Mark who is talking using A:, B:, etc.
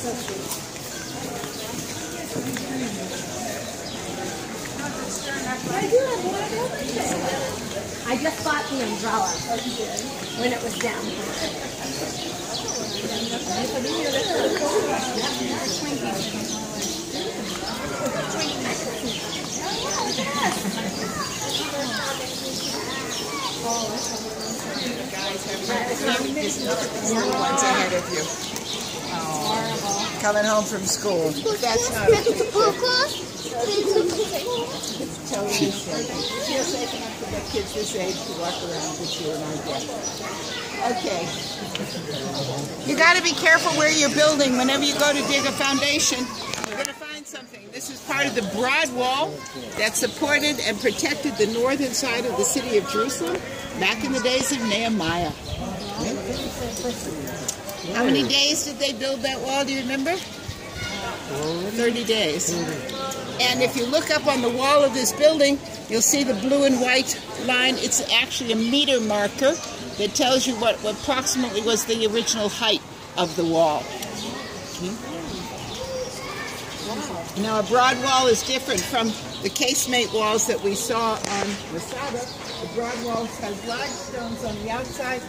A: I do have one. I just bought the umbrella when it was down.
B: ones ahead of you. Coming home from school. That's not. Okay. You got to be careful where you're building. Whenever you go to dig a foundation, you're going to find something. This is part of the broad wall that supported and protected the northern side of the city of Jerusalem back in the days of Nehemiah. How many days did they build that wall? Do you remember? 30 days. And if you look up on the wall of this building, you'll see the blue and white line. It's actually a meter marker that tells you what, approximately was the original height of the wall. Now, a broad wall is different from the casemate walls that we saw on Masada. The broad walls have large stones on the outside